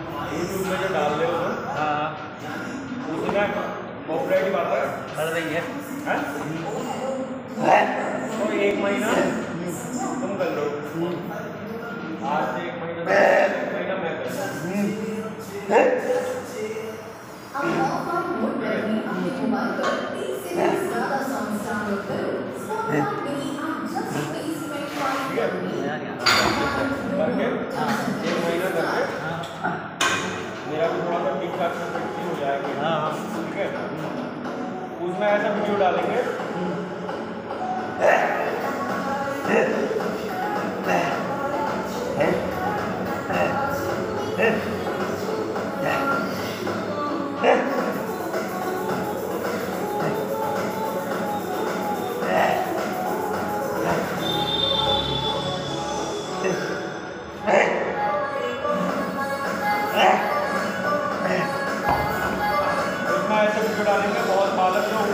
YouTube में जो डाल रहे हो। हाँ उसमें कॉपीराइट की बात है। कर रही है। तो एक महीना तुम कर लो। आज से एक महीना एक महीना मैं कर लूँ ठीक है यार यार करके एक महीना करके मेरा भी थोड़ा सा ठीक ठाक से हो जाएगी। हाँ ठीक है? उसमें ऐसा वीडियो डालेंगे। उसमें ऐसे वीडियो डालेंगे बहुत बालक जो